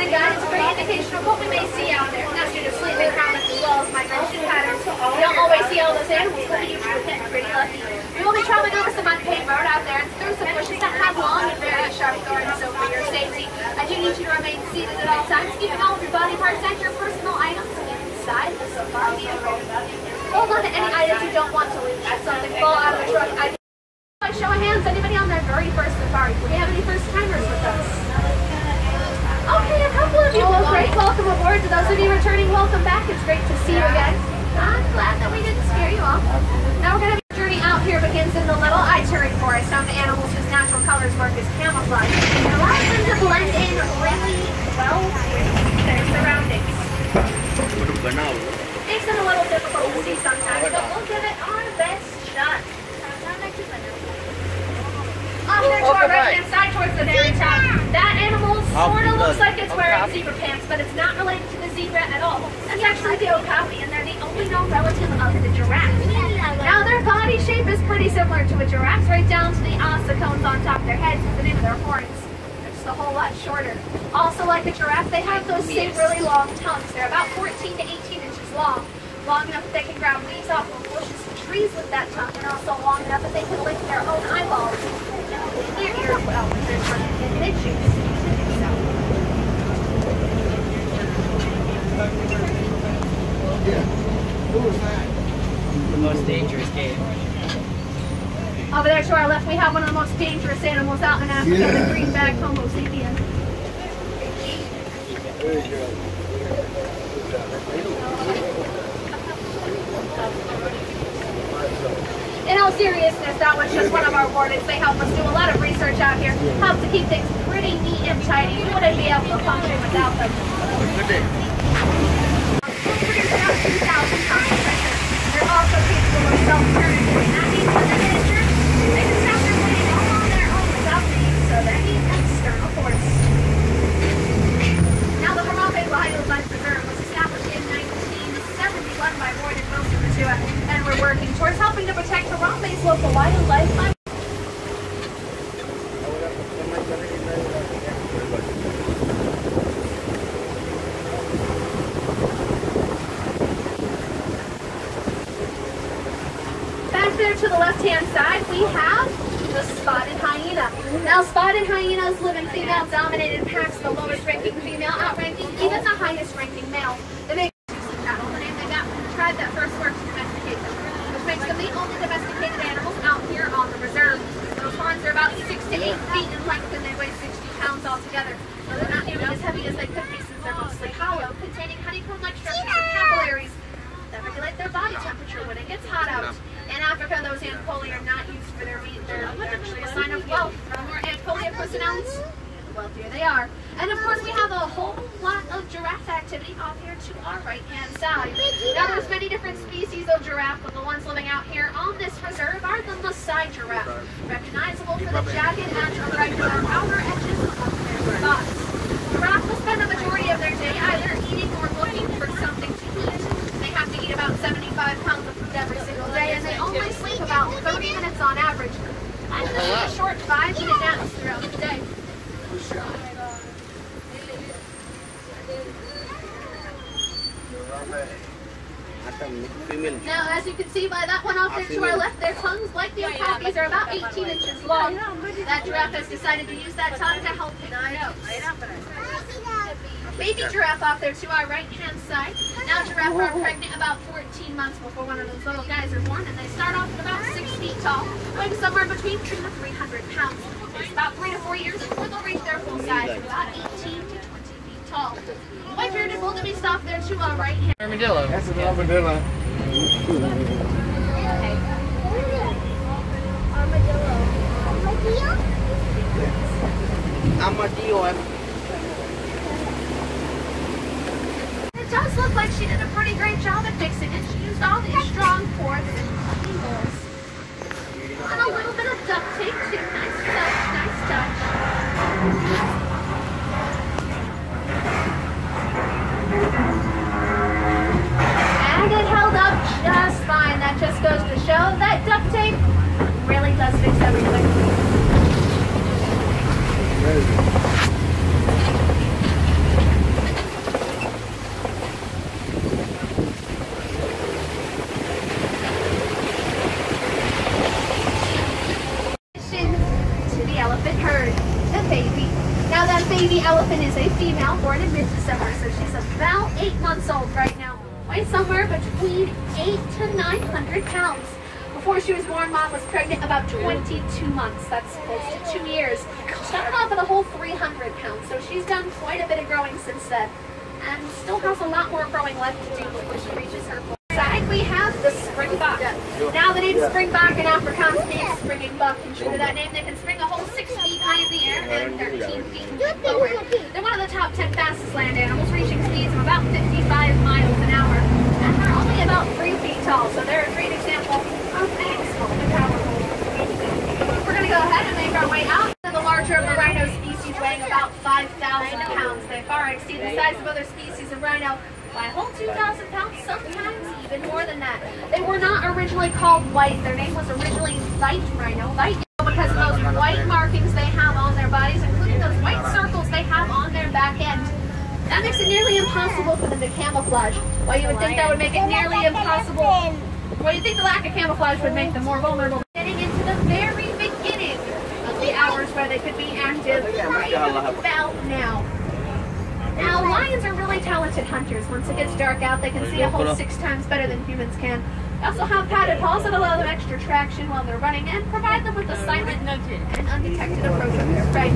morning, guys. It's a great indication of what we may see out there. That's due to sleeping habits as well as migration patterns. We don't always see all those animals, but we usually get pretty lucky. We will be traveling over some unpaved road out there and through some bushes that have long and very sharp thorns, so for your safety, I do need you to remain seated at all times, keeping all of your body parts and your personal items inside the safari vehicle. Hold on to any items you don't want to leave. Should something fall out of the truck, I by show of hands, anybody on their very first safari? Do we have any first timers with us? Okay, a couple of you. Well, great. Welcome aboard. To those of you returning, welcome back. It's great to see you again. I'm glad that we didn't scare you off. Now we're going to be journey out here begins in the little Ituri forest, found to animals whose natural colors work as camouflage. It allows them to blend in really well with their surroundings. Makes it a little difficult to see sometimes, but we'll give it our best shot. Off there to our right hand side towards the very top. That animal sort of looks like it's wearing zebra pants, but it's not related to the zebra at all. That's actually the okapi, and they're the only known relative of the giraffe. Now their body shape is pretty similar to a giraffe's, right down to the ossicones on top of their heads and the end of their horns. They're just a whole lot shorter. Also like a giraffe, they have those same really long tongues. They're about 14 to 18 inches long. Long enough that they can grab leaves off of bushes and trees with that tongue, and also long enough that they can lick their own eyeballs. Their ears well when they're trying to get itchy. The most dangerous game. Over there to our left, we have one of the most dangerous animals out in Africa, Yeah. the greenback Homo sapien. In all seriousness, that was just one of our wardens. They help us do a lot of research out here, help to keep things pretty neat and tidy. We wouldn't be able to function without them. Produce about 2,000 pounds of pressure. They're also capable of self-purging. That means when they get injured, they can stop their bleeding all on their own without the use of any external force. Now, the Harambe Wildlife Preserve was established in 1971 by Warden Wilson Matua, and we're working towards helping to protect Harambe's local wildlife by Back there to the left-hand side, we have the spotted hyena. Now, spotted hyenas live in female-dominated packs, the lowest-ranking female outranking even the highest-ranking male. The big cattle, the name they got from the tribe that first worked to domesticate them, which makes them the only domesticated animals out here on the reserve. Those horns are about six to eight feet in length, and they weigh 60 pounds altogether. Though they're not nearly as heavy as they could be since they're mostly hollow, containing honeycomb-like structures and capillaries that regulate their body temperature when it gets hot out. In Those Ankole are not used for their meat. They're actually a sign of wealth. The more ampolia personnels, the wealthier they are. And of course, we have a whole lot of giraffe activity off here to our right-hand side. Now, there's many different species of giraffe, but the ones living out here on this reserve are the Maasai giraffe, recognizable for the jagged and irregular outer edges of their spots. Giraffe will spend the majority of their day either eating or looking for something to eat. They have to eat about 75 pounds of food every single day, and they only sleep about 30 minutes on average. And just short five-minute naps throughout the day. Now, as you can see by that one off there to our left, their tongues, like the okapis, are about 18 inches long. That giraffe has decided to use that tongue to help him eat. Baby giraffe off there to our right-hand side. Now giraffe are pregnant about 14 months before one of those little guys are born, and they start off at about 6 feet tall, weighing somewhere between 2 to 300 pounds. It's about 3 to 4 years before they'll reach their full size, of about 18 to 20 feet tall. White-bearded wildebeest off there to our right-hand Armadillo. That's an armadillo. Armadillo. It does look like she did a pretty great job at fixing it. She used all these strong cords and angles. And a little bit of duct tape too. Nice touch, nice touch. And it held up just fine. That just goes to show that duct tape really does fix everything. Baby elephant is a female born in mid-December, so she's about eight months old right now. Weighs somewhere between eight to 900 pounds. Before she was born, mom was pregnant about 22 months. That's close to two years. Started off at a whole 300 pounds, so she's done quite a bit of growing since then. And still has a lot more growing left to do before she reaches her full side. We have the springbok. Now the name springbok in Afrikaans means springing buck, and to that name, they can spring a whole six feet high in the air and 13 feet They're one of the top 10 fastest land animals, reaching speeds of about 55 miles an hour. And they're only about three feet tall, so they're a great example of small and powerful. We're going to go ahead and make our way out to the larger of the rhino species, weighing about 5,000 pounds. They far exceed the size of other species of rhino by a whole 2,000 pounds, sometimes even more than that. They were not originally called white. Their name was originally light rhino. Light because of those white markings they have on their bodies, including those white circles they have on their back end. That makes it nearly impossible for them to camouflage. While you would think that would make it nearly impossible, well, you think the lack of camouflage would make them more vulnerable. Getting into the very beginning of the hours where they could be active right about now. Now, lions are really talented hunters. Once it gets dark out, they can see a whole six times better than humans can. They also have padded paws that allow them extra traction while they're running and provide them with a silent and undetected approach of their prey.